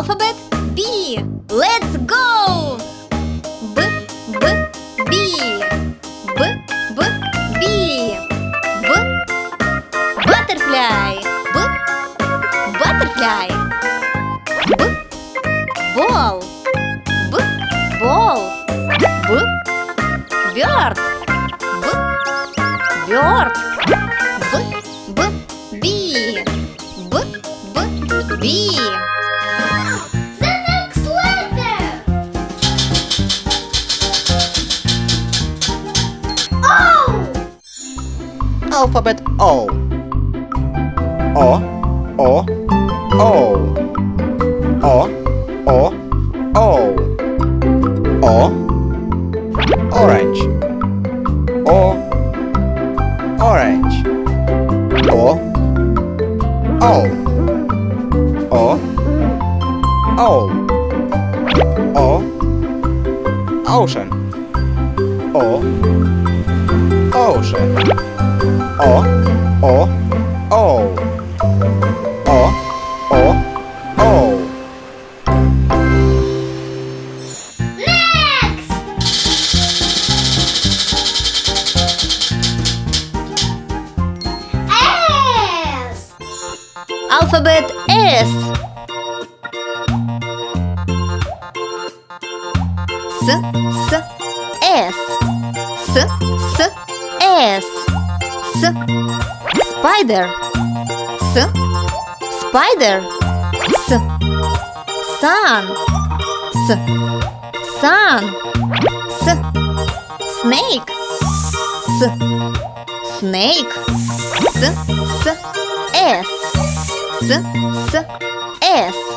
Alphabet B. Let's go! Б, Б, B. Б, Б, B. Б, Butterfly. Б, Butterfly. Б, Ball. Б, Ball. Б, Bird. Б, Bird. Б, Б, B. Б, Б, B. alphabet O. O, O, O. O, O, O. O, orange. O, orange. O, O. O, O. O, ocean. O, ocean. O. O. O. O. O. O. Next. S. Alphabet S. S, S, S. S, S, S. С. Spider. С. Spider. С. Sun. С. Sun. С. Snake. С. Snake. С. С. S. С. С. S.